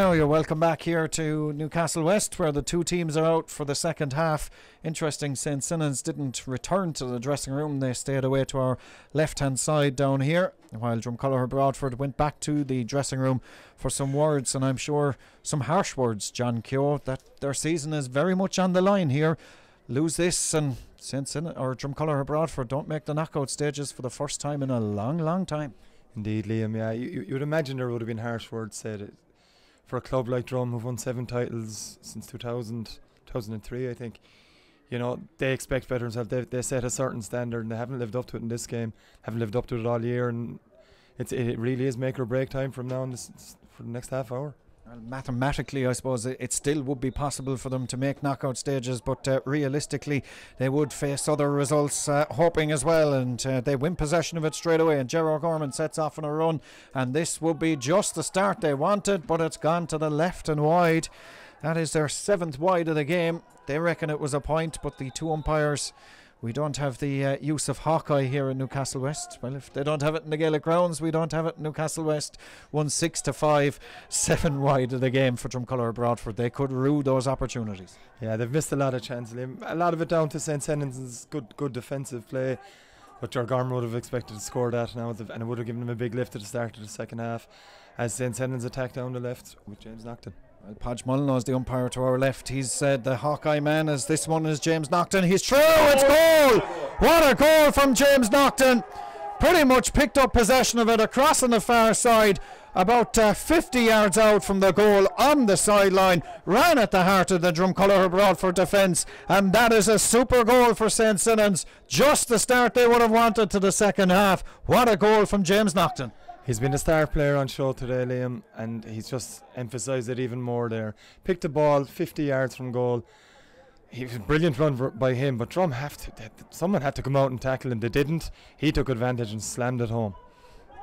Now you're welcome back here to Newcastle West, where the two teams are out for the second half. Interesting, St. Senan's didn't return to the dressing room. They stayed away to our left-hand side down here, while Dromcollogher Broadford went back to the dressing room for some words, and I'm sure some harsh words, John Keogh, that their season is very much on the line here. Lose this and St. Senan's or Dromcollogher Broadford don't make the knockout stages for the first time in a long, long time. Indeed, Liam. Yeah, you, you would imagine there would have been harsh words said for a club like Drum who've won seven titles since 2000, 2003, I think. You know, they expect better themselves. They, they set a certain standard and they haven't lived up to it in this game, haven't lived up to it all year. And it's, it really is make or break time from now on this, for the next half hour. Well, mathematically, I suppose it, still would be possible for them to make knockout stages, but uh, realistically, they would face other results, uh, hoping as well, and uh, they win possession of it straight away. And Gerard Gorman sets off on a run, and this would be just the start they wanted, but it's gone to the left and wide. That is their seventh wide of the game. They reckon it was a point, but the two umpires we don't have the uh, use of Hawkeye here in Newcastle West. Well, if they don't have it in the Gaelic grounds, we don't have it in Newcastle West. One six to five, seven wide of the game for Dromcollogher Broadford. They could rue those opportunities. Yeah, they've missed a lot of chances. A lot of it down to St. Senan's good, good defensive play. But Ger Gorman would have expected to score that now, and it would have given them a big lift at the start of the second half as St. Senan's attacked down the left with James Naughton. Well, Podge is the umpire to our left. He's said uh, the Hawkeye man as this one is James Naughton. He's true. It's goal. What a goal from James Naughton. Pretty much picked up possession of it across on the far side, about uh, 50 yards out from the goal on the sideline. Ran at the heart of the Dromcollogher Broadford defence, and that is a super goal for St. Senan's. Just the start they would have wanted to the second half. What a goal from James Naughton. He's been a star player on show today, Liam, and he's just emphasised it even more there. Picked the ball 50 yards from goal. He was a brilliant run by him, but Drum have to. Someone had to come out and tackle him. They didn't. He took advantage and slammed it home.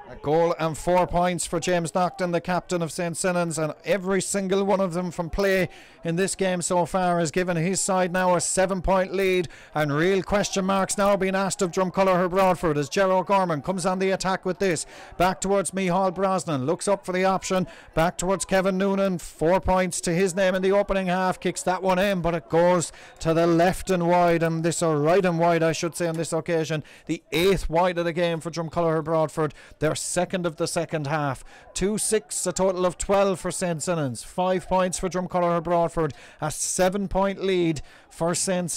A goal and four points for James Naughton, the captain of St. Senan's, and every single one of them from play in this game so far has given his side now a seven point lead. And real question marks now being asked of Dromcollogher Broadford as Gerald Gorman comes on the attack with this. Back towards Micheál Brosnan, looks up for the option, back towards Kevin Noonan. Four points to his name in the opening half, kicks that one in, but it goes to the left and wide, and this, or right and wide, I should say, on this occasion. The eighth wide of the game for Dromcollogher Broadford. They're second of the second half. 2 6, a total of 12 for St. Senan's. Five points for Dromcollogher Broadford. A seven point lead for St.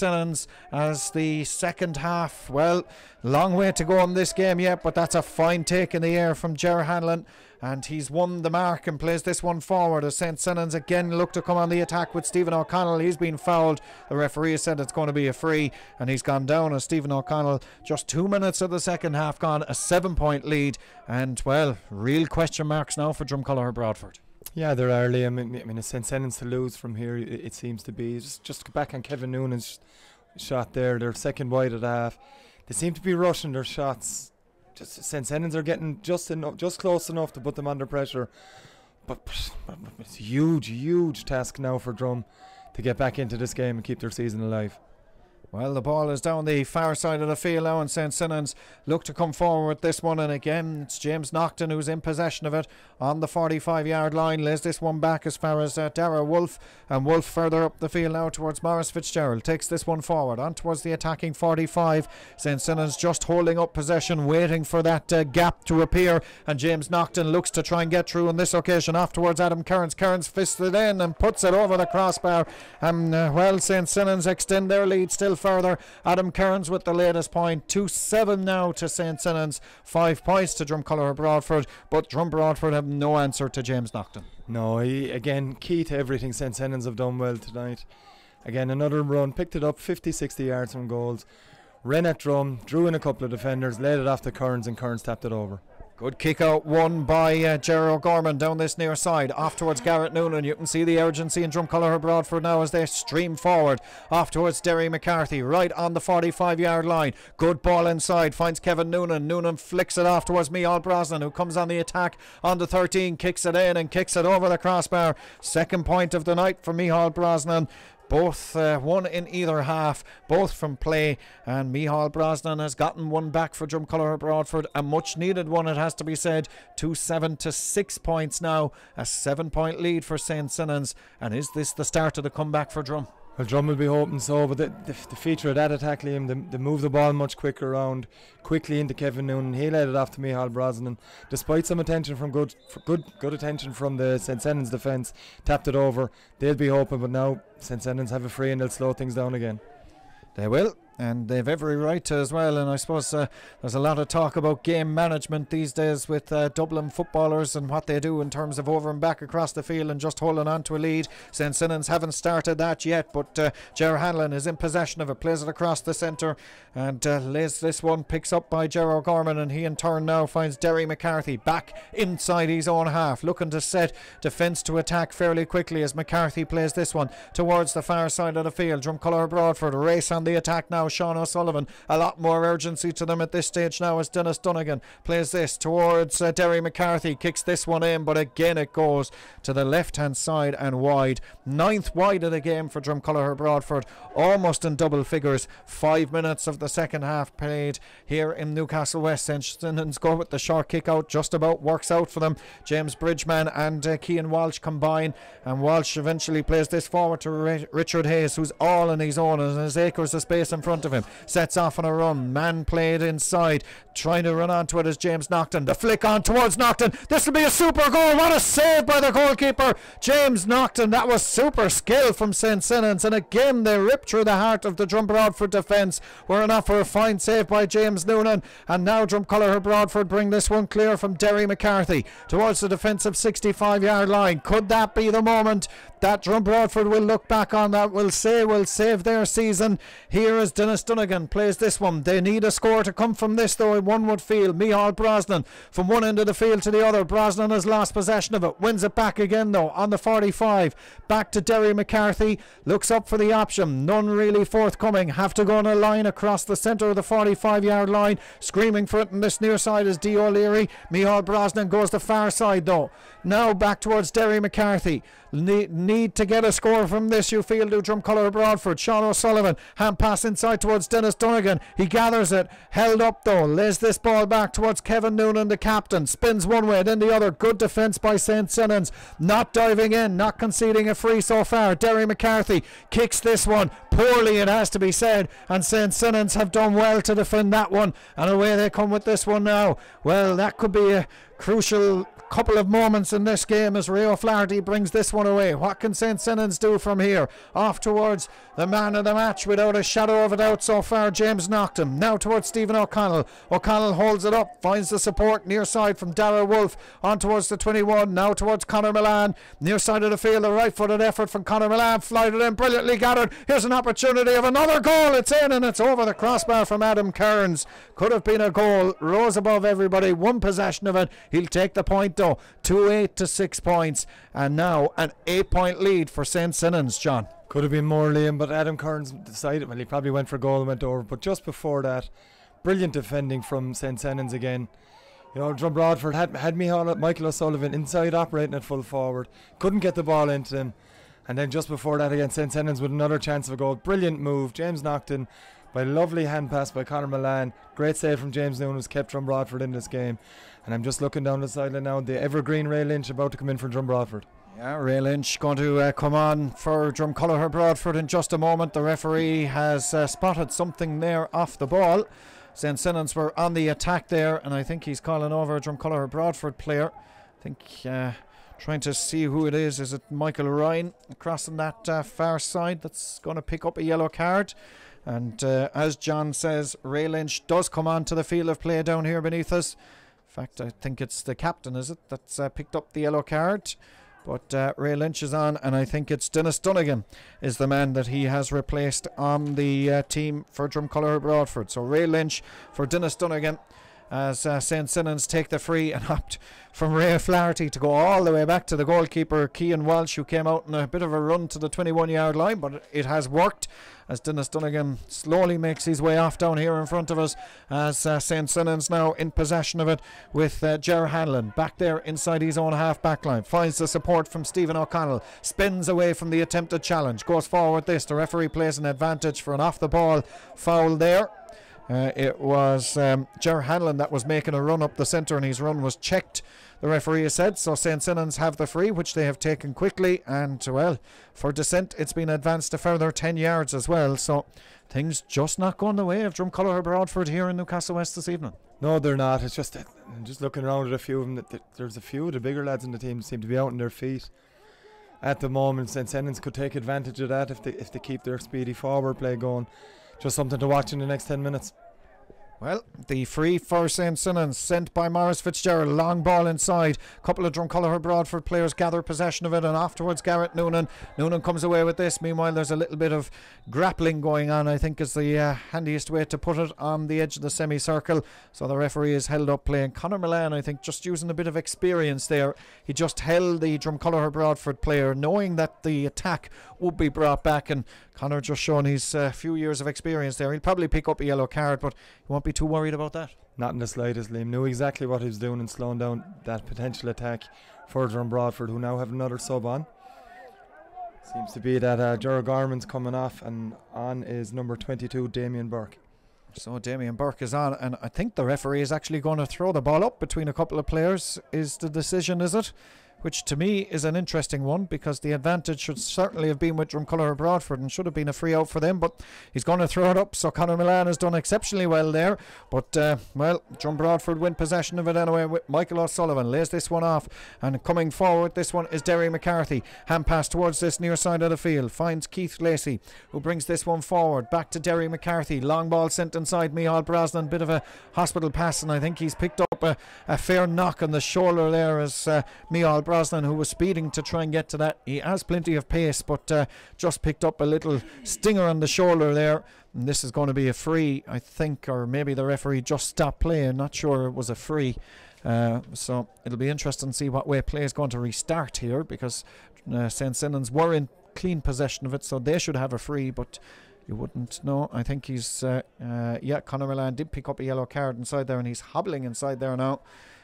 As the second half. Well, long way to go in this game yet, but that's a fine take in the air from Ger Hanlon and he's won the mark and plays this one forward as St. Senan's again look to come on the attack with Stephen O'Connell. He's been fouled. The referee has said it's going to be a free, and he's gone down as Stephen O'Connell, just two minutes of the second half gone, a seven point lead, and well, real question marks now for Dromcollogher Broadford. Yeah, there are, Liam. I mean, a St. Senan's to lose from here, it, it seems to be. Just, just back on Kevin Noonan's shot there, they're second wide at half. They seem to be rushing their shots just St. Are getting just enough, just close enough to put them under pressure. But, but it's a huge, huge task now for Drum to get back into this game and keep their season alive. Well, the ball is down the far side of the field now, and St. Senan's look to come forward with this one. And again, it's James Naughton who's in possession of it on the 45 yard line. Lays this one back as far as uh, Dara Wolf. And Wolf further up the field now towards Morris Fitzgerald. Takes this one forward on towards the attacking 45. St. Senan's just holding up possession, waiting for that uh, gap to appear. And James Naughton looks to try and get through on this occasion. Afterwards, Adam Kearns. Kearns it in and puts it over the crossbar. And uh, well, St. Senan's extend their lead still further. Adam Kearns with the latest point. 2 7 now to St. Senan's. Five points to Dromcollogher Broadford. But Drum Broadford have no answer to James Naughton. No, he, again, key to everything St. Senan's have done well tonight. Again, another run. Picked it up 50 60 yards from goals. Ran at Drum, drew in a couple of defenders, laid it off to Kearns, and Kearns tapped it over. Good kick out won by uh, Gerald Gorman down this near side. Off towards Garrett Noonan. You can see the urgency in Dromcollogher Broadford now as they stream forward. Off towards Derry McCarthy, right on the 45 yard line. Good ball inside. Finds Kevin Noonan. Noonan flicks it off towards Micheál Brosnan, who comes on the attack on the 13, kicks it in and kicks it over the crossbar. Second point of the night for Micheál Brosnan both uh, one in either half, both from play. And Micheál Brosnan has gotten one back for Dromcollogher Broadford, a much needed one, it has to be said. Two seven to six points now, a seven point lead for St. Senan's. And is this the start of the comeback for Drum? Well, Drum will be hoping so, but the, the, the feature of that attack, Liam, they, they move the ball much quicker around, quickly into Kevin Noonan. He led it off to Micheál Brosnan. Despite some attention from good, good, good attention from the St. Senans defence, tapped it over. They'll be hoping, but now St. Senans have a free and they'll slow things down again. They will and they've every right to as well. And I suppose uh, there's a lot of talk about game management these days with uh, Dublin footballers and what they do in terms of over and back across the field and just holding on to a lead. St. Senan's haven't started that yet, but uh, Hanlon is in possession of it, plays it across the centre, and uh, lays this one picks up by Gerard Gorman, and he in turn now finds Derry McCarthy back inside his own half, looking to set defence to attack fairly quickly as McCarthy plays this one towards the far side of the field. Dromcollogher Broadford race on the attack now. Sean O'Sullivan. A lot more urgency to them at this stage now as Dennis Dunnigan plays this towards uh, Derry McCarthy. Kicks this one in, but again it goes to the left hand side and wide. Ninth wide of the game for Dromcollogher Broadford. Almost in double figures. Five minutes of the second half played here in Newcastle West. St. Senan's go with the short kick out. Just about works out for them. James Bridgman and uh, Kean Walsh combine. And Walsh eventually plays this forward to Richard Hayes, who's all in his own and has acres of space in front of him. Sets off on a run. Man played inside. Trying to run onto it as James Naughton. The flick on towards Naughton. This will be a super goal. What a save by the goalkeeper. James Naughton. That was super skill from St. Senan's. And again, they ripped through the heart of the Broadford defence. Were enough for a fine save by James Noonan. And now Dromcollogher Broadford bring this one clear from Derry McCarthy towards the defensive 65 yard line. Could that be the moment that Drum Broadford will look back on that? Will say will save their season. Here is Dennis Dunnigan plays this one. They need a score to come from this, though. One would feel Micheál Brosnan from one end of the field to the other. Brosnan has lost possession of it. Wins it back again, though, on the 45. Back to Derry McCarthy. Looks up for the option. None really forthcoming. Have to go on a line across the centre of the 45 yard line. Screaming for it on this near side is D. O'Leary. Micheál Brosnan goes the far side, though. Now back towards Derry McCarthy. Need, need to get a score from this, you feel, to Dromcollogher Broadford. Sean O'Sullivan. Hand pass inside towards Dennis Dunnigan. He gathers it. Held up, though. Lays this ball back towards Kevin Noonan, the captain. Spins one way, then the other. Good defence by St. Senan's. Not diving in, not conceding a free so far. Derry McCarthy kicks this one. Poorly, it has to be said. And St. Senan's have done well to defend that one. And away they come with this one now. Well, that could be a crucial couple of moments in this game as Ray O'Flaherty brings this one away. What can St. Senan's do from here? Off towards the man of the match without a shadow of a doubt so far, James Naughton. Now towards Stephen O'Connell. O'Connell holds it up, finds the support near side from Darrell Wolf on towards the 21. Now towards Conor Milan. Near side of the field, a right footed effort from Conor Milan. Flighted in, brilliantly gathered. Here's an opportunity of another goal. It's in and it's over the crossbar from Adam Kearns. Could have been a goal. Rose above everybody. One possession of it. He'll take the point though. 2 8 to 6 points. And now an 8 point lead for St. Senan's, John. Could have been more, Liam, but Adam Kearns decided, well, he probably went for goal and went over. But just before that, brilliant defending from St. Senans again. You know, Drum Broadford had, had Michael O'Sullivan inside operating at full forward. Couldn't get the ball into him. And then just before that, again, St. Senans with another chance of a goal. Brilliant move. James Naughton by lovely hand pass by Conor Milan. Great save from James Noonan, who's kept Drum Broadford in this game. And I'm just looking down the sideline now. The evergreen Ray Lynch about to come in for Drum. Yeah, Ray Lynch going to uh, come on for Dromcollogher Broadford in just a moment. The referee has uh, spotted something there off the ball. St. Senan's were on the attack there, and I think he's calling over a Dromcollogher Broadford player. I think uh, trying to see who it is. Is it Michael Ryan crossing that uh, far side that's going to pick up a yellow card? And uh, as John says, Ray Lynch does come on to the field of play down here beneath us. In fact, I think it's the captain, is it, that's uh, picked up the yellow card. But uh, Ray Lynch is on, and I think it's Dennis Dunnigan is the man that he has replaced on the uh, team for Dromcollogher Broadford. So Ray Lynch for Dennis Dunnigan. As uh, St. Senan's take the free and opt from Ray Flaherty to go all the way back to the goalkeeper, Kean Walsh, who came out in a bit of a run to the 21 yard line, but it has worked as Dennis Dunnigan slowly makes his way off down here in front of us as uh, St. Senan's now in possession of it with uh, Ger Hanlon back there inside his own half back line. Finds the support from Stephen O'Connell, spins away from the attempted challenge, goes forward this. The referee plays an advantage for an off the ball foul there. Uh, it was um, Hanlon that was making a run up the centre, and his run was checked. The referee has said so. St. Senan's have the free, which they have taken quickly, and well, for descent, it's been advanced a further 10 yards as well. So things just not going the way of Dromcollogher Broadford here in Newcastle West this evening. No, they're not. It's just just looking around at a few of them. That there's a few of the bigger lads in the team seem to be out on their feet at the moment. St. Senan's could take advantage of that if they if they keep their speedy forward play going just something to watch in the next 10 minutes. Well, the free for St. Senan's sent by Morris Fitzgerald. Long ball inside. A couple of Dromcollogher Broadford players gather possession of it, and afterwards Garrett Noonan. Noonan comes away with this. Meanwhile, there's a little bit of grappling going on, I think is the uh, handiest way to put it, on the edge of the semicircle. So the referee is held up playing. Conor Milan, I think, just using a bit of experience there. He just held the Dromcollogher Broadford player, knowing that the attack would be brought back, and Conor just showing his uh, few years of experience there. He'll probably pick up a yellow card, but he won't be too worried about that. Not in the slightest. Liam knew exactly what he was doing in slowing down that potential attack further on Broadford, who now have another sub on. Seems to be that uh, Gerard Gorman's coming off, and on is number 22, Damien Burke. So Damien Burke is on, and I think the referee is actually going to throw the ball up between a couple of players. Is the decision, is it? Which to me is an interesting one because the advantage should certainly have been with Dromcollogher Broadford and should have been a free out for them. But he's going to throw it up, so Conor Milan has done exceptionally well there. But uh, well, Drum Broadford win possession of it anyway Michael O'Sullivan. Lays this one off, and coming forward, this one is Derry McCarthy. Hand pass towards this near side of the field. Finds Keith Lacey, who brings this one forward. Back to Derry McCarthy. Long ball sent inside Micheál Brosnan. Bit of a hospital pass, and I think he's picked up a, a fair knock on the shoulder there as uh, Micheál Brosnan, who was speeding to try and get to that. He has plenty of pace, but uh, just picked up a little stinger on the shoulder there. And this is going to be a free, I think, or maybe the referee just stopped play. I'm not sure it was a free. Uh, so it'll be interesting to see what way play is going to restart here because uh, St. Senan's were in clean possession of it, so they should have a free, but you wouldn't know. I think he's, uh, uh, yeah, Conor Milan did pick up a yellow card inside there and he's hobbling inside there now.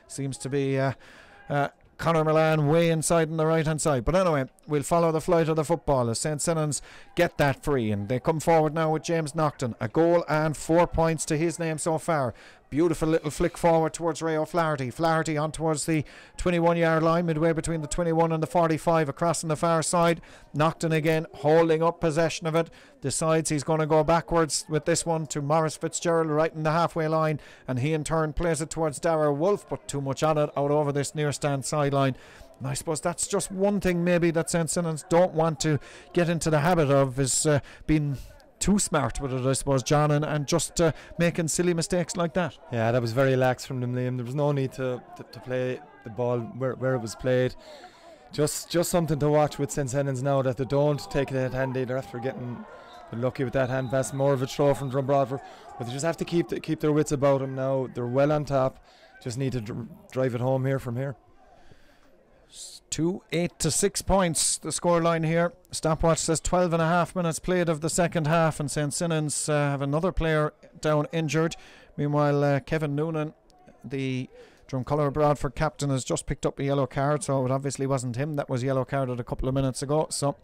Seems to be uh, uh, Conor Milan way inside on the right hand side. But anyway, we'll follow the flight of the football as St. Senan's get that free. And they come forward now with James Naughton. A goal and four points to his name so far. Beautiful little flick forward towards Ray O'Flaherty. Flaherty on towards the 21 yard line, midway between the 21 and the 45, across on the far side. Naughton again, holding up possession of it. Decides he's going to go backwards with this one to Morris Fitzgerald right in the halfway line. And he in turn plays it towards Dara Wolf, but too much on it out over this near stand sideline. And I suppose that's just one thing maybe that St. Don't want to get into the habit of is uh, being too smart with it, I suppose, John, and, and just uh, making silly mistakes like that. Yeah, that was very lax from them, Liam. There was no need to, to, to play the ball where, where it was played. Just just something to watch with St. Senan's now that they don't take it handy. They're after getting lucky with that hand pass. More of a throw from Drum Broadford. But they just have to keep the, keep their wits about them now. They're well on top. Just need to dr- drive it home here from here. Two, eight to six points, the scoreline here. Stopwatch says 12 and a half minutes played of the second half, and St. Senan's uh, have another player down injured. Meanwhile, uh, Kevin Noonan, the Dromcollogher Broadford captain, has just picked up a yellow card, so it obviously wasn't him. That was yellow carded a couple of minutes ago. So,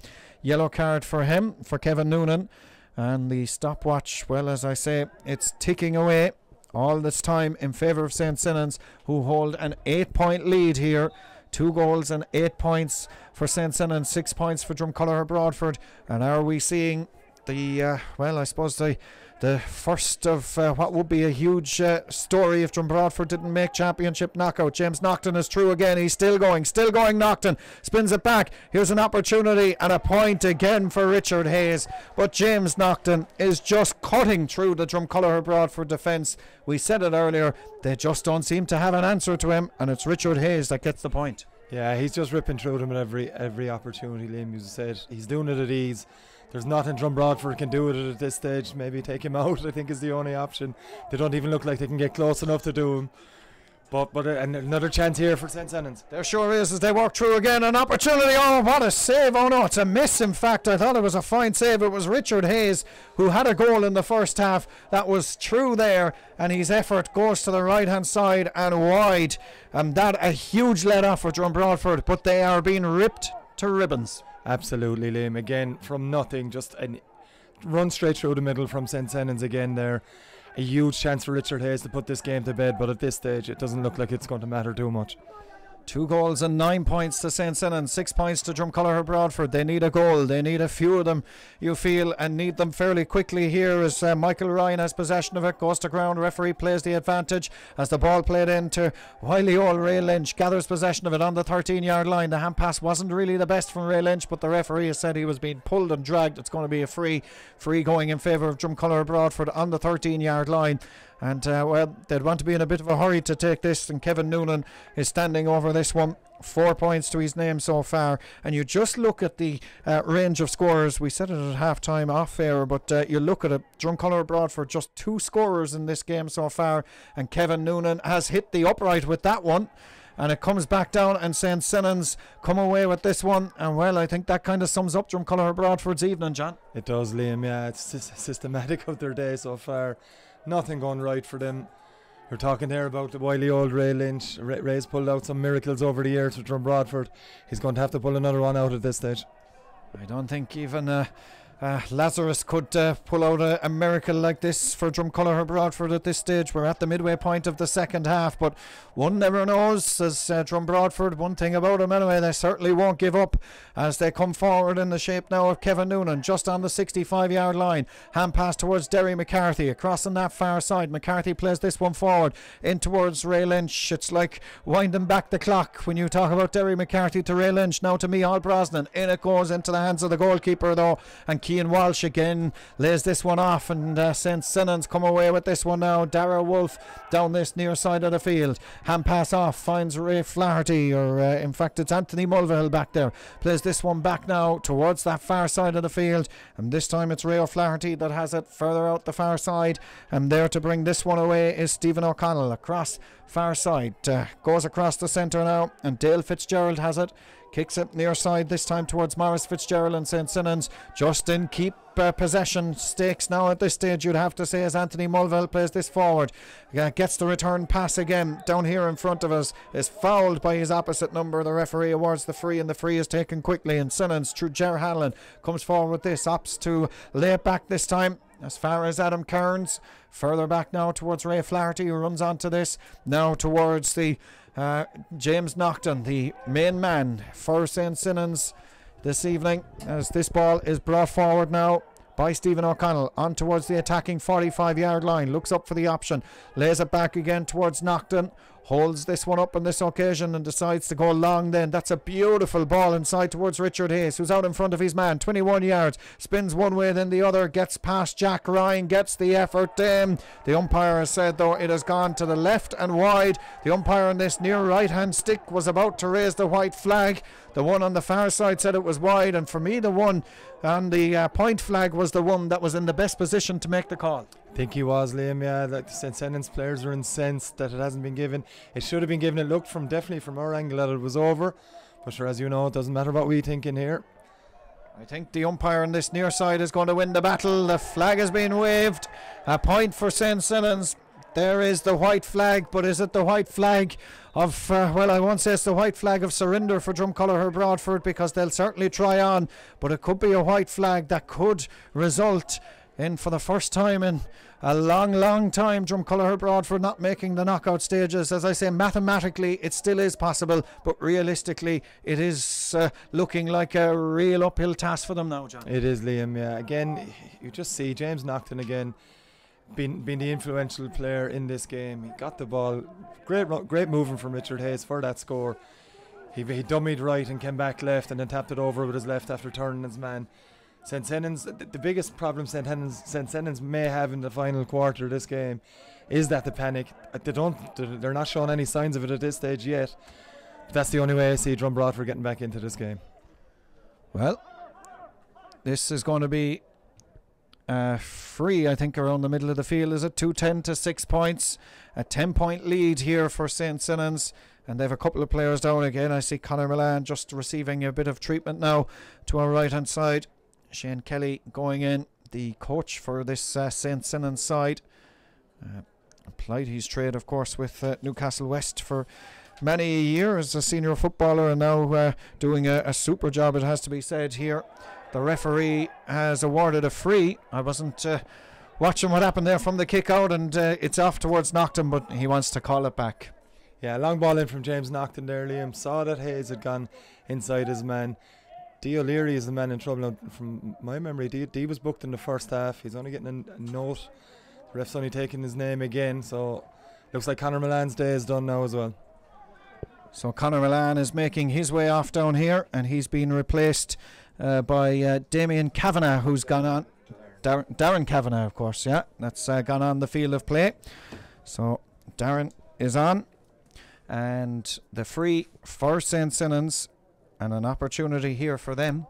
yellow card for him, for Kevin Noonan. And the stopwatch, well, as I say, it's ticking away all this time in favour of St. Senan's, who hold an eight point lead here Two goals and eight points for St. and six points for Dromcollogher Broadford. And are we seeing the, uh, well, I suppose the the first of uh, what would be a huge uh, story if Broadford didn't make championship knockout. James Naughton is true again. He's still going, still going. Naughton spins it back. Here's an opportunity and a point again for Richard Hayes. But James Naughton is just cutting through the Dromcollogher Broadford defence. We said it earlier, they just don't seem to have an answer to him, and it's Richard Hayes that gets the point. Yeah, he's just ripping through them at every every opportunity. Liam, you said he's doing it at ease there's nothing Drum Broadford can do with it at this stage. Maybe take him out, I think, is the only option. They don't even look like they can get close enough to do him. But but uh, another chance here for St. Senan's. There sure is as they walk through again. An opportunity. Oh, what a save. Oh, no, it's a miss. In fact, I thought it was a fine save. It was Richard Hayes who had a goal in the first half that was true there, and his effort goes to the right hand side and wide. And that a huge let off for Drum Broadford, but they are being ripped to ribbons. Absolutely, Liam. Again, from nothing, just a run straight through the middle from St. Senan's again there a huge chance for Richard Hayes to put this game to bed, but at this stage, it doesn't look like it's going to matter too much. Two goals and nine points to St. Senan, six points to Dromcollogher Broadford. They need a goal. They need a few of them, you feel, and need them fairly quickly here as uh, Michael Ryan has possession of it, goes to ground. Referee plays the advantage as the ball played into Wiley Old Ray Lynch, gathers possession of it on the 13 yard line. The hand pass wasn't really the best from Ray Lynch, but the referee has said he was being pulled and dragged. It's going to be a free, free going in favour of Dromcollogher Broadford on the 13 yard line. And uh, well, they'd want to be in a bit of a hurry to take this. And Kevin Noonan is standing over this one. Four points to his name so far. And you just look at the uh, range of scorers. We said it at half time off air, but uh, you look at it. Dromcollogher Broadford, just two scorers in this game so far. And Kevin Noonan has hit the upright with that one and it comes back down and St. Senan's come away with this one and well I think that kind of sums up Dromcollogher Broadford's evening John it does Liam yeah it's systematic of their day so far nothing going right for them. You're talking there about the wily old Ray Lynch. Ray, Ray's pulled out some miracles over the years to Broadford. He's going to have to pull another one out at this stage. I don't think even uh, uh, Lazarus could uh, pull out a, a, miracle like this for Dromcollogher Broadford at this stage. We're at the midway point of the second half, but one never knows, says uh, Drum Broadford. One thing about them anyway, they certainly won't give up as they come forward in the shape now of Kevin Noonan, just on the 65 yard line. Hand pass towards Derry McCarthy, across on that far side. McCarthy plays this one forward in towards Ray Lynch. It's like winding back the clock when you talk about Derry McCarthy to Ray Lynch. Now to Micheál Brosnan. In it goes into the hands of the goalkeeper though, and Keane Walsh again lays this one off, and uh, St. Senan's come away with this one now. Dara Wolf down this near side of the field. Hand pass off, finds Ray Flaherty, or uh, in fact, it's Anthony Mulvihill back there. Plays this one back now towards that far side of the field, and this time it's Ray O'Flaherty that has it further out the far side. And there to bring this one away is Stephen O'Connell across far side. Uh, goes across the centre now, and Dale Fitzgerald has it. Kicks it near side this time towards Morris Fitzgerald and St. Senan's. Justin keep uh, possession stakes now at this stage, you'd have to say, as Anthony Mulvihill plays this forward. Uh, gets the return pass again down here in front of us. Is fouled by his opposite number. The referee awards the free, and the free is taken quickly. And Senan's, through Ger Hanlon, comes forward with this. Opts to lay it back this time as far as Adam Kearns. Further back now towards Ray Flaherty, who runs onto this. Now towards the uh, James Naughton, the main man for St. Senan's this evening, as this ball is brought forward now by Stephen O'Connell on towards the attacking 45 yard line. Looks up for the option, lays it back again towards Naughton holds this one up on this occasion and decides to go long then. That's a beautiful ball inside towards Richard Hayes, who's out in front of his man, 21 yards, spins one way, then the other, gets past Jack Ryan, gets the effort. Um, the umpire has said, though, it has gone to the left and wide. The umpire on this near right hand stick was about to raise the white flag. The one on the far side said it was wide, and for me, the one on the uh, point flag was the one that was in the best position to make the call. Think he was, Liam. Yeah, like the. Senan's players are incensed that it hasn't been given. It should have been given. It looked from definitely from our angle that it was over. But sure, as you know, it doesn't matter what we think in here. I think the umpire on this near side is going to win the battle. The flag has been waved. A point for St. There is the white flag, but is it the white flag of, uh, well, I won't say it's the white flag of surrender for Dromcollogher Broadford because they'll certainly try on, but it could be a white flag that could result in for the first time in a long, long time. Dromcollogher Broadford not making the knockout stages. As I say, mathematically it still is possible, but realistically it is uh, looking like a real uphill task for them now, John. It is, Liam. Yeah. Again, you just see James Naughton again. Being, being the influential player in this game, he got the ball. Great, great moving from Richard Hayes for that score. He, he dummied right and came back left, and then tapped it over with his left after turning his man. St. Senan's, the biggest problem St. St. Senan's may have in the final quarter of this game is that the panic. Uh, they don't, they're not showing any signs of it at this stage yet. That's the only way I see Drum Broadford getting back into this game. Well, this is going to be uh, free, I think, around the middle of the field. Is it 210 to 6 points? A 10 point lead here for St. Senan's. And they have a couple of players down again. I see Connor Milan just receiving a bit of treatment now to our right hand side. Shane Kelly going in, the coach for this uh, St. Senan's side. Uh, applied his trade, of course, with uh, Newcastle West for many years as a senior footballer and now uh, doing a, a, super job, it has to be said here. The referee has awarded a free. I wasn't uh, watching what happened there from the kick out, and uh, it's off towards Naughton, but he wants to call it back. Yeah, long ball in from James Naughton there, Liam. Saw that Hayes had gone inside his man. D. O'Leary is the man in trouble. From my memory, D, D was booked in the first half. He's only getting a, note. The ref's only taking his name again, so looks like Connor Milan's day is done now as well. So Connor Milan is making his way off down here, and he's been replaced uh, by uh, Damien Kavanagh, who's gone on. Dar- Darren Kavanagh, of course, yeah, that's uh, gone on the field of play. So Darren is on, and the free for St. and an opportunity here for them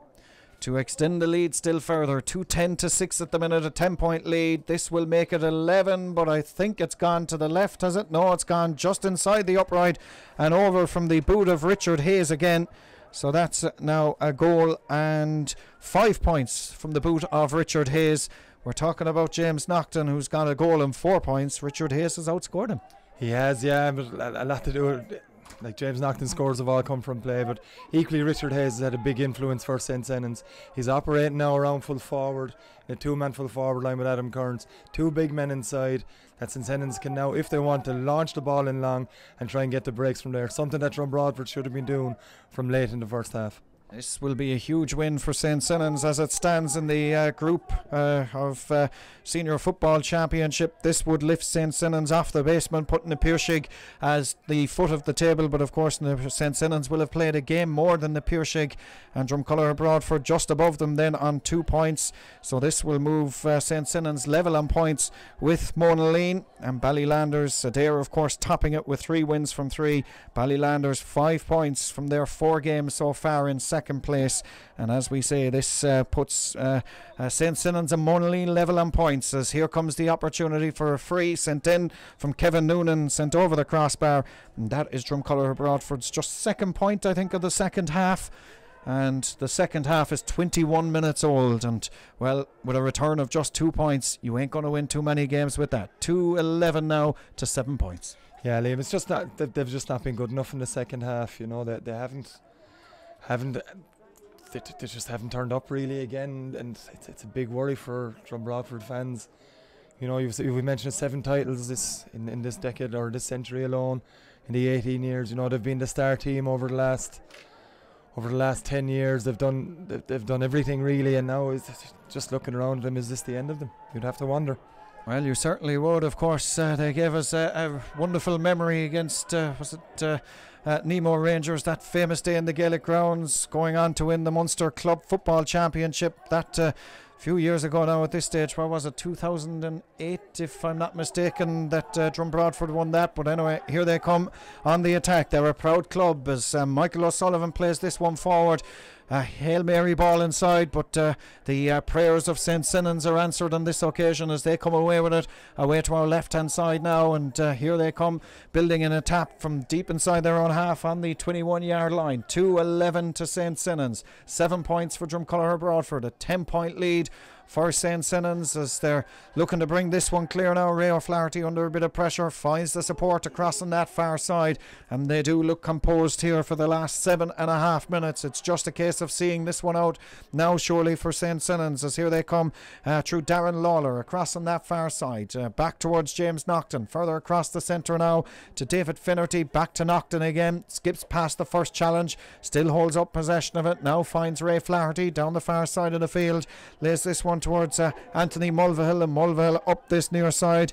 to extend the lead still further. 210 to 6 at the minute, a 10 point lead. This will make it 11, but I think it's gone to the left, has it? No, it's gone just inside the upright and over from the boot of Richard Hayes again. So that's now a goal and five points from the boot of Richard Hayes. We're talking about James Naughton, who's got a goal and four points. Richard Hayes has outscored him. He has, yeah, but a lot to do with like James Naughton scores have all come from play, but equally Richard Hayes has had a big influence for St. Senan's. He's operating now around full forward, a two man full forward line with Adam Kearns. Two big men inside that St. Senan's can now, if they want to, launch the ball in long and try and get the breaks from there. Something that John Broadford should have been doing from late in the first half. This will be a huge win for St. Senan's as it stands in the uh, group uh, of uh, Senior Football Championship. This would lift St. Senan's off the basement, putting the Piarsaigh as the foot of the table. But of course, the St. Senan's will have played a game more than the Piarsaigh and Dromcollogher Broadford just above them then on two points. So this will move uh, St. Senan's level on points with Monaleen and Ballylanders. Adare, of course, topping it with three wins from three. Ballylanders five points from their four games so far in second second place. And as we say, this uh, puts uh, uh, St. Senan's and Monaleen level on points as here comes the opportunity for a free sent in from Kevin Noonan, sent over the crossbar. And that is Dromcollogher Broadford's just second point, I think, of the second half and the second half is 21 minutes old and well with a return of just two points you ain't going to win too many games with that 2-11 now to seven points yeah Liam it's just not they've just not been good enough in the second half you know they, they haven't haven't they, they just haven't turned up really again, and it's, it's a big worry for Broadford fans. You know, you've, we mentioned seven titles this in, in this decade or this century alone. In the 18 years, you know, they've been the star team over the last over the last 10 years. They've done they've, done everything really, and now is just looking around them. Is this the end of them? You'd have to wonder. Well, you certainly would. Of course, uh, they gave us a, a, wonderful memory against uh, was it uh, uh, Nemo Rangers that famous day in the Gaelic grounds, going on to win the Munster Club Football Championship. That uh, few years ago now at this stage, where was it? 2008, if I'm not mistaken, that uh, Broadford won that. But anyway, here they come on the attack. They're a proud club as uh, Michael O'Sullivan plays this one forward a Hail Mary ball inside, but uh, the uh, prayers of St. Senan's are answered on this occasion as they come away with it, away to our left hand side now. And uh, here they come, building in a tap from deep inside their own half on the 21 yard line. 2 11 to St. Senan's, seven points for Dromcollogher Broadford, a 10 point lead for St. Senan's as they're looking to bring this one clear now. Ray O'Flaherty under a bit of pressure finds the support across on that far side, and they do look composed here for the last seven and a half minutes. It's just a case of seeing this one out now, surely, for St. Senan's as here they come uh, through Darren Lawler across on that far side, uh, back towards James Naughton, further across the centre now to David Finnerty, back to Naughton again, skips past the first challenge, still holds up possession of it, now finds Ray Flaherty down the far side of the field, lays this one towards uh, Anthony Mulvihill, and Mulvihill up this near side.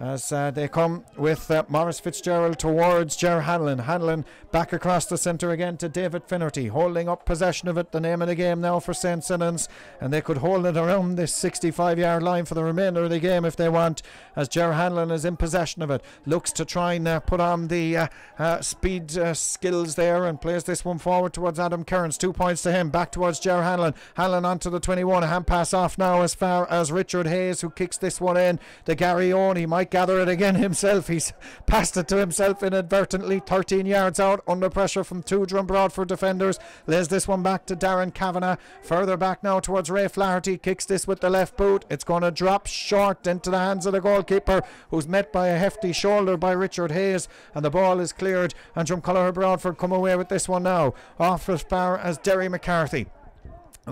As uh, they come with uh, Morris Fitzgerald towards Ger Hanlon. Hanlon back across the centre again to David Finnerty, holding up possession of it. The name of the game now for St. Senan's, and they could hold it around this 65 yard line for the remainder of the game if they want, as Ger Hanlon is in possession of it. Looks to try and uh, put on the uh, uh, speed uh, skills there and plays this one forward towards Adam Kearns. Two points to him, back towards Ger Hanlon. Hanlon onto the 21, a hand pass off now as far as Richard Hayes, who kicks this one in. The Garryowen, he might gather it again himself. He's passed it to himself inadvertently. 13 yards out under pressure from two Drum Broadford defenders. Lays this one back to Darren Kavanagh. Further back now towards Ray Flaherty. Kicks this with the left boot. It's going to drop short into the hands of the goalkeeper, who's met by a hefty shoulder by Richard Hayes. And the ball is cleared. And Dromcollogher Broadford come away with this one now. Off as far as Derry McCarthy.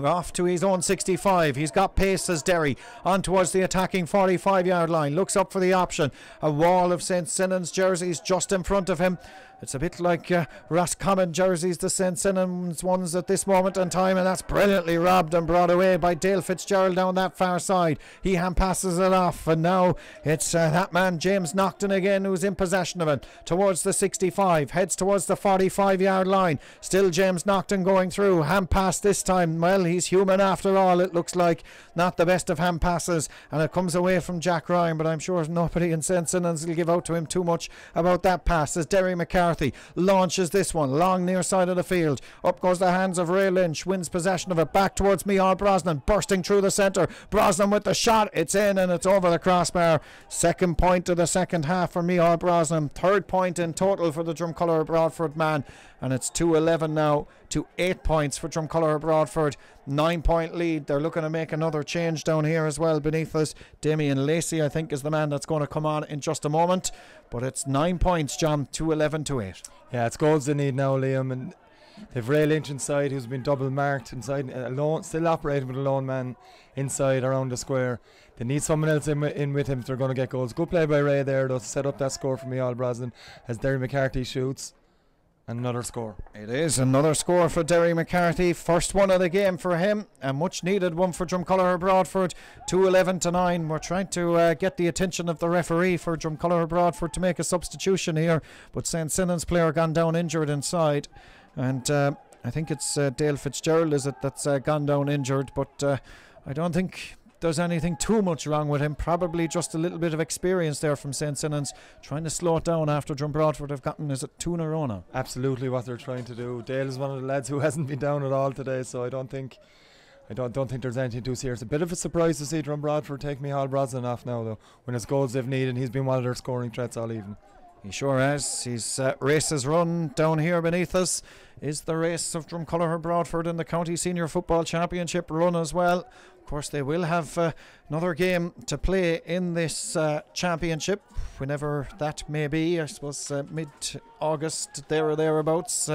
Off to his own 65. He's got pace as Derry on towards the attacking 45 yard line. Looks up for the option. A wall of St. Senan's jerseys just in front of him. It's a bit like uh, Roscommon jerseys, the St. Senan's ones at this moment in time, and that's brilliantly robbed and brought away by Dale Fitzgerald down that far side. He hand passes it off, and now it's uh, that man, James Naughton, again, who's in possession of it towards the 65, heads towards the 45 yard line. Still James Naughton going through. Hand pass this time. Well, he's human after all, it looks like. Not the best of hand passes, and it comes away from Jack Ryan, but I'm sure nobody in St. Senan's will give out to him too much about that pass as Derry McCarthy McCarthy launches this one long near side of the field. Up goes the hands of Ray Lynch, wins possession of it back towards Micheál Brosnan, bursting through the centre. Brosnan with the shot, it's in and it's over the crossbar. Second point of the second half for Micheál Brosnan. Third point in total for the Dromcollogher Broadford man, and it's 2 11 now to 8 points for Dromcollogher Broadford. 9 point lead. They're looking to make another change down here as well beneath us. Damien Lacey, I think, is the man that's going to come on in just a moment. But it's nine points, John, 2 11 to 8. Yeah, it's goals they need now, Liam. And they've Ray Lynch inside, who's been double marked inside, alone, still operating with a lone man inside around the square. They need someone else in, in with him if they're going to get goals. Good play by Ray there, though, to set up that score for me, All Brosnan as Derry McCarthy shoots. Another score. It is another score for Derry McCarthy. First one of the game for him. A much needed one for Dromcollogher Broadford. 2 11 to 9. We're trying to uh, get the attention of the referee for Dromcollogher Broadford to make a substitution here. But St. Senan's player gone down injured inside. And uh, I think it's uh, Dale Fitzgerald, is it, that's uh, gone down injured. But uh, I don't think there's anything too much wrong with him. Probably just a little bit of experience there from St. Senan's, trying to slow it down after Drum Broadford have gotten, is it two in a row now? Absolutely what they're trying to do. Dale is one of the lads who hasn't been down at all today, so I don't think. I don't don't think there's anything too serious. A bit of a surprise to see Drum Broadford take Micheál Brosnan off now, though, when his goals they've needed. He's been one of their scoring threats all evening. He sure has. His uh, race has run down here beneath us. Is the race of Dromcollogher Broadford in the County Senior Football Championship run as well? Course, they will have uh, another game to play in this uh, championship, whenever that may be. I suppose uh, mid August, there or thereabouts.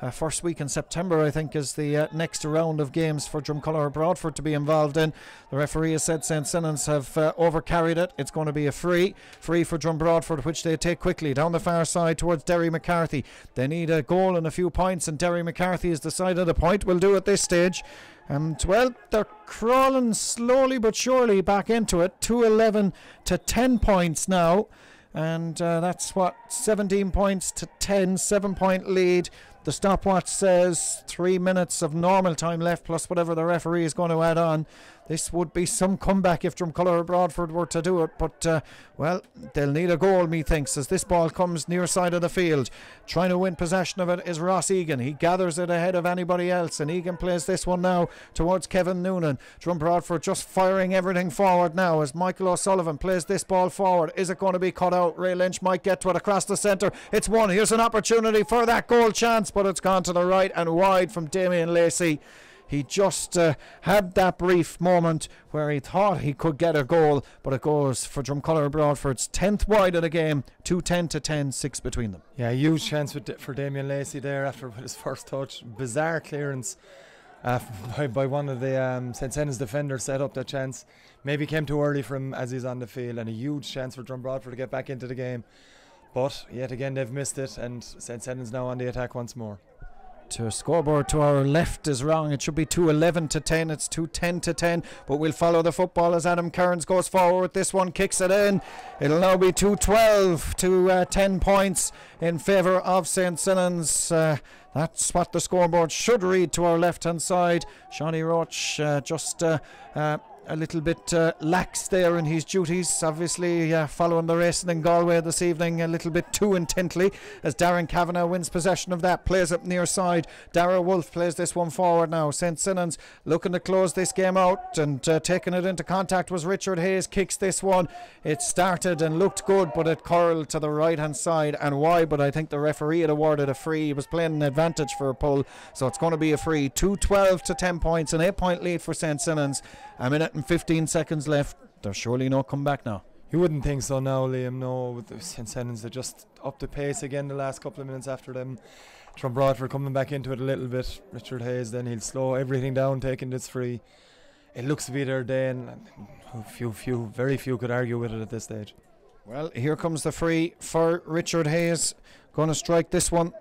Uh, first week in September, I think, is the uh, next round of games for Dromcollogher Broadford to be involved in. The referee has said St. Senan's have uh, overcarried it. It's going to be a free, free for Drum Broadford, which they take quickly down the far side towards Derry McCarthy. They need a goal and a few points, and Derry McCarthy has decided a point will do at this stage. And well, they're crawling slowly but surely back into it. 211 to 10 points now. And uh, that's what 17 points to 10, seven point lead. The stopwatch says three minutes of normal time left, plus whatever the referee is going to add on. This would be some comeback if Dromcollogher Broadford were to do it, but uh, well, they'll need a goal, methinks, as this ball comes near side of the field. Trying to win possession of it is Ross Egan. He gathers it ahead of anybody else, and Egan plays this one now towards Kevin Noonan. Drum Broadford just firing everything forward now as Michael O'Sullivan plays this ball forward. Is it going to be cut out? Ray Lynch might get to it across the centre. It's one. Here's an opportunity for that goal chance, but it's gone to the right and wide from Damien Lacey. He just uh, had that brief moment where he thought he could get a goal, but it goes for Dromcollogher Broadford's 10th wide of the game, 2 10 to 10, 6 between them. Yeah, huge chance for, Damien Lacey there after his first touch. Bizarre clearance. Uh, by, by one of the um, St. Senan's defenders set up that chance. Maybe came too early for him as he's on the field, and a huge chance for Drum Broadford to get back into the game. But yet again, they've missed it, and St. Senan's now on the attack once more. To scoreboard to our left is wrong. It should be 211 to 10. It's 210 to 10. But we'll follow the football as Adam Kearns goes forward. This one kicks it in. It'll now be 212 to uh, 10 points in favour of St. Senan's. Uh, that's what the scoreboard should read to our left hand side. Shawnee Roach uh, just uh, uh, a little bit uh, lax there in his duties. Obviously, uh, following the racing in Galway this evening a little bit too intently as Darren Kavanagh wins possession of that, plays up near side. Dara Wolf plays this one forward now. St. Senan's looking to close this game out and uh, taking it into contact was Richard Hayes. Kicks this one. It started and looked good, but it curled to the right hand side. And why? But I think the referee had awarded a free. He was playing an advantage for a pull, so it's going to be a free. 2 12 to 10 points, an 8 point lead for St. Senan's. A minute and 15 seconds left. There's surely no comeback now. You wouldn't think so now, Liam. No, with the. Senans, they just up the pace again the last couple of minutes after them. From Broadford coming back into it a little bit. Richard Hayes, then he'll slow everything down, taking this free. It looks to be their day, and few, few, very few could argue with it at this stage. Well, here comes the free for Richard Hayes. Going to strike this one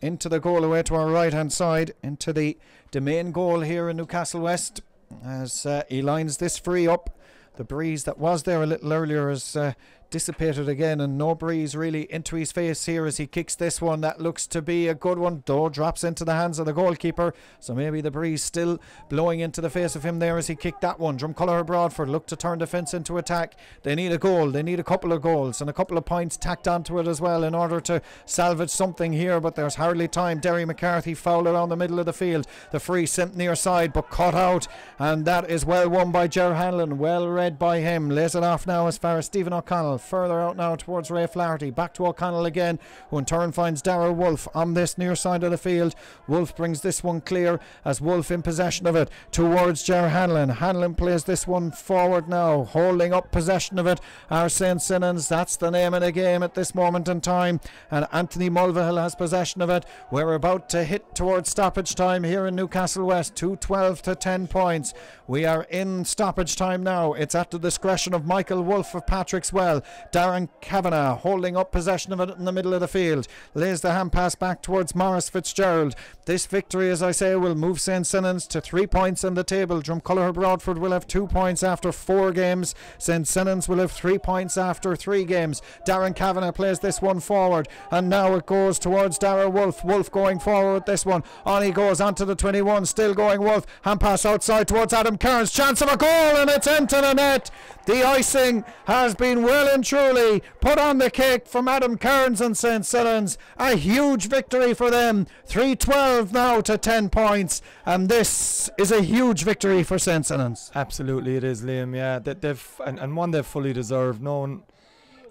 into the goal away to our right hand side, into the, the main goal here in Newcastle West as uh, he lines this free up. The breeze that was there a little earlier has uh, dissipated again, and no breeze really into his face here as he kicks this one. That looks to be a good one. Though drops into the hands of the goalkeeper, so maybe the breeze still blowing into the face of him there as he kicked that one. Dromcollogher Broadford look to turn defence into attack. They need a goal. They need a couple of goals and a couple of points tacked onto it as well in order to salvage something here. But there's hardly time. Derry McCarthy foul around the middle of the field. The free sent near side, but caught out, and that is well won by Ger Hanlon. Well read by him. Lays it off now as far as Stephen O'Connell further out now towards Ray Flaherty. Back to O'Connell again, who in turn finds Darrell Wolf on this near side of the field. Wolf brings this one clear as Wolf in possession of it towards Ger Hanlon. Hanlon plays this one forward now, holding up possession of it. Arsene Simmons, that's the name of the game at this moment in time. And Anthony Mulvihill has possession of it. We're about to hit towards stoppage time here in Newcastle West, 212 to 10 points. We are in stoppage time now. It's at the discretion of Michael Wolf of Patrick's Well. Darren Kavanagh holding up possession of it in the middle of the field. Lays the hand pass back towards Morris Fitzgerald. This victory, as I say, will move St. Senan's to three points in the table. Dromcollogher Broadford will have two points after four games. St. Senan's will have three points after three games. Darren Kavanagh plays this one forward. And now it goes towards Dara Wolf. Wolf going forward with this one. On he goes onto the 21. Still going Wolf. Hand pass outside towards Adam Kearns. Chance of a goal and it's into the net. The icing has been well and truly put on the cake from Adam Kearns and St. Senan's. A huge victory for them. 312 now to 10 points. And this is a huge victory for St. Senan's. Absolutely, it is, Liam. Yeah, they, they've and, and one they've fully deserved. No one,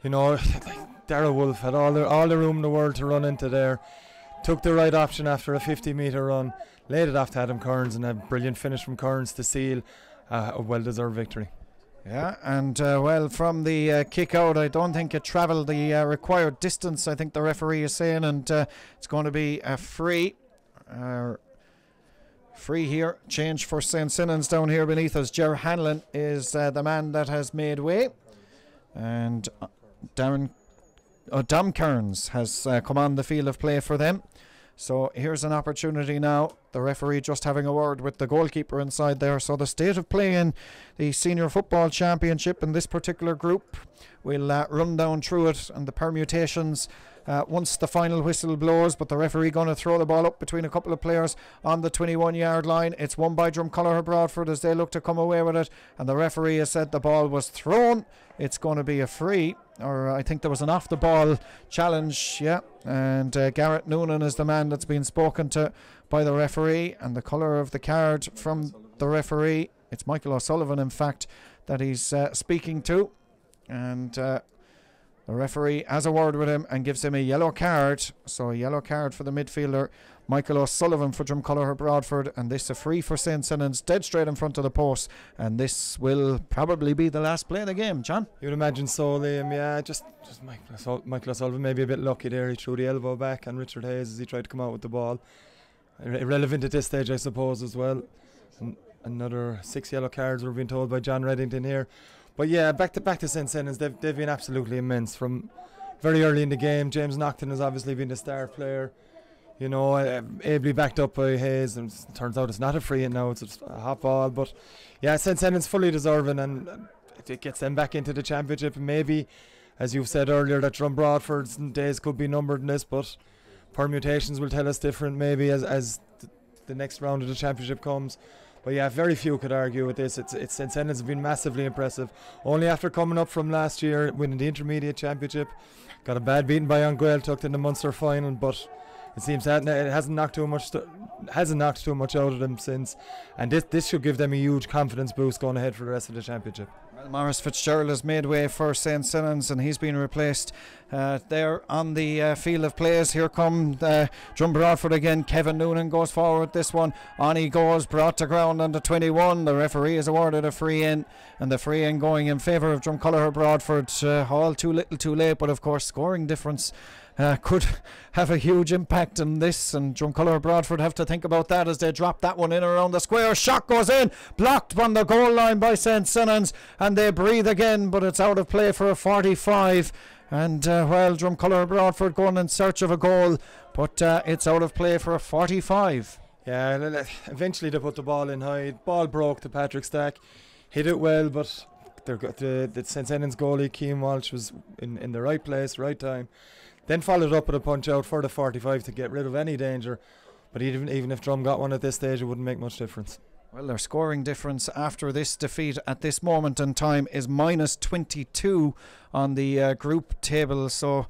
you know, Darrell Wolf had all the all the room in the world to run into there. Took the right option after a 50 metre run, laid it off to Adam Kearns, and a brilliant finish from Kearns to seal uh, a well deserved victory. Yeah, and uh, well, from the uh, kick out, I don't think it travelled the uh, required distance. I think the referee is saying, and uh, it's going to be a free. Uh, free here. Change for St. Senan's down here beneath us. Ger Hanlon is uh, the man that has made way. And Darren oh, Dom Kearns has come on the field of play for them. So here's an opportunity now. The referee just having a word with the goalkeeper inside there. So the state of play in the senior football championship in this particular group. We'll uh, run down through it and the permutations uh, once the final whistle blows. But the referee going to throw the ball up between a couple of players on the 21 yard line. It's won by Dromcollogher Broadford as they look to come away with it. And the referee has said the ball was thrown. It's going to be a free. Or I think there was an off the ball challenge. Yeah. And uh, Garrett Noonan is the man that's been spoken to by the referee. And the colour of the card from the referee, it's Michael O'Sullivan, in fact, that he's uh, speaking to. And uh, the referee has a word with him and gives him a yellow card. So a yellow card for the midfielder Michael O'Sullivan for Dromcollogher Broadford, and this a free for St. Senan's, dead straight in front of the post. And this will probably be the last play of the game, John. You'd imagine so, Liam. Yeah, just, just Michael, Michael O'Sullivan maybe a bit lucky there. He threw the elbow back on Richard Hayes as he tried to come out with the ball. Irrelevant at this stage, I suppose, as well. Another six yellow cards we're being told by John Reddington here. But yeah, back to back to St. Senan's, they've, they've been absolutely immense from very early in the game. James Naughton has obviously been the star player You know, ably backed up by Hayes, and turns out it's not a free and now it's a hot ball. But yeah, St. Senan's fully deserving, and it gets them back into the championship. Maybe, as you've said earlier, that Drom Broadford's days could be numbered in this, but permutations will tell us different maybe as as the next round of the championship comes. But yeah, very few could argue with this. It's it's. Senan's have been massively impressive. Only after coming up from last year, winning the intermediate championship, got a bad beating by Anguel, tucked in the Munster final, but it seems that it hasn't knocked too much st- hasn't knocked too much out of them since, and this this should give them a huge confidence boost going ahead for the rest of the championship. Well, Morris Fitzgerald has made way for St. Senan's and he's been replaced uh, there on the uh, field of plays. Here come uh, Drom Broadford again. Kevin Noonan goes forward this one. On he goes, brought to ground under 21. The referee is awarded a free in, and the free in going in favour of Dromcollogher Broadford. Uh, all too little too late, but of course, scoring difference uh, could have a huge impact on this. And Dromcollogher Broadford have to think about that as they drop that one in around the square. Shot goes in, blocked on the goal line by St. Senan's, and they breathe again, but it's out of play for a 45. And uh, well, Dromcollogher Broadford going in search of a goal, but uh, it's out of play for a 45. Yeah, eventually they put the ball in high. Ball broke to Patrick Stack, hit it well, but the, the St. Senan's goalie, Keane Walsh, was in, in the right place, right time. Then followed up with a punch out for the 45 to get rid of any danger. But even even if Drom got one at this stage, it wouldn't make much difference. Well, their scoring difference after this defeat at this moment in time is minus 22 on the uh, group table. So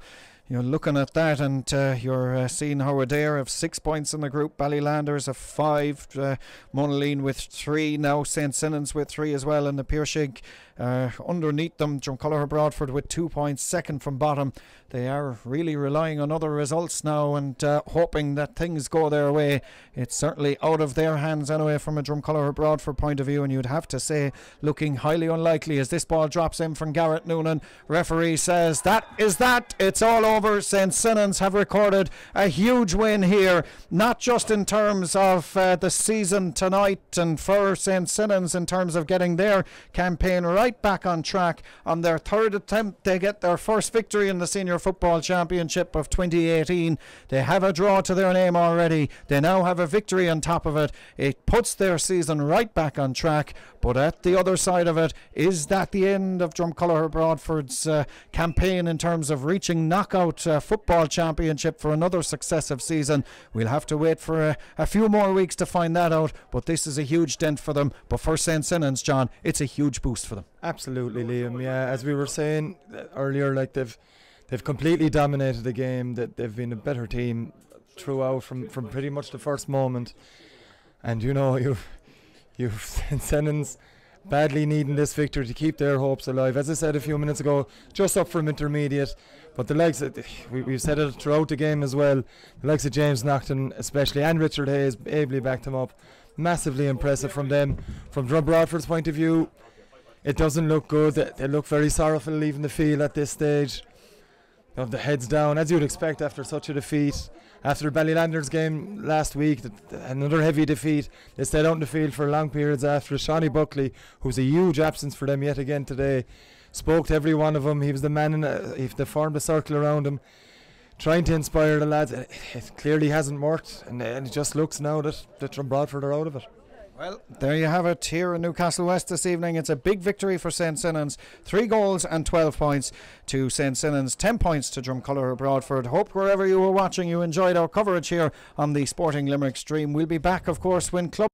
you're looking at that and uh, you're uh, seeing how Adair have six points in the group, Ballylanders have five, uh, Monaleen with three, now St. Senan's with three as well, and the Piershig uh, underneath them, Dromcollogher Broadford with two points, second from bottom. They are really relying on other results now and uh, hoping that things go their way. It's certainly out of their hands anyway from a Dromcollogher Broadford point of view, and you'd have to say looking highly unlikely as this ball drops in from Garrett Noonan. Referee says that is that. It's all over. St. Senan's have recorded a huge win here, not just in terms of uh, the season tonight and for St. Senan's in terms of getting their campaign right right back on track. On their third attempt, they get their first victory in the Senior Football Championship of 2018. They have a draw to their name already. They now have a victory on top of it. It puts their season right back on track. But at the other side of it, is that the end of Dromcollogher Broadford's uh, campaign in terms of reaching knockout uh, football championship for another successive season? We'll have to wait for a, a few more weeks to find that out. But this is a huge dent for them. But for St. Senan's, John, it's a huge boost for them. Absolutely, Liam. Yeah, as we were saying uh, earlier, like they've they've completely dominated the game. That they've been a better team throughout from from pretty much the first moment. And you know you you've Senan's badly needing this victory to keep their hopes alive. As I said a few minutes ago, just up from intermediate. But the likes of, we, we've said it throughout the game as well. The likes of James Naughton, especially, and Richard Hayes, ably backed him up. Massively impressive from them. From Drom Broadford's point of view, it doesn't look good. They, they look very sorrowful leaving the field at this stage. Have the heads down, as you'd expect after such a defeat. After the Ballylanders game last week, another heavy defeat. They stayed out in the field for long periods after. Seanie Buckley, who's a huge absence for them yet again today, spoke to every one of them. He was the man in uh, a, if they formed a circle around him, trying to inspire the lads. It, it clearly hasn't worked, and, and, it just looks now that, that Broadford are out of it. Well, there you have it here in Newcastle West this evening. It's a big victory for St. Senan's. Three goals and 12 points to St. Senan's, 10 points to Dromcollogher Broadford. Hope wherever you were watching you enjoyed our coverage here on the Sporting Limerick stream. We'll be back, of course, when club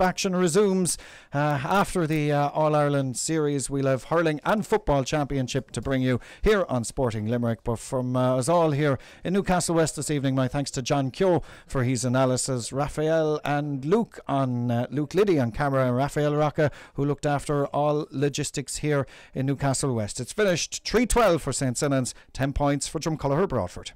action resumes uh, after the uh, All Ireland series. We'll have hurling and football championship to bring you here on Sporting Limerick. But from uh, us all here in Newcastle West this evening, my thanks to John Keogh for his analysis, Raphael and Luke on uh, Luke Liddy on camera, and Raphael Rocca who looked after all logistics here in Newcastle West. It's finished 3-12 for St. Senan's, 10 points for Dromcollogher Broadford.